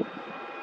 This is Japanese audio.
あ。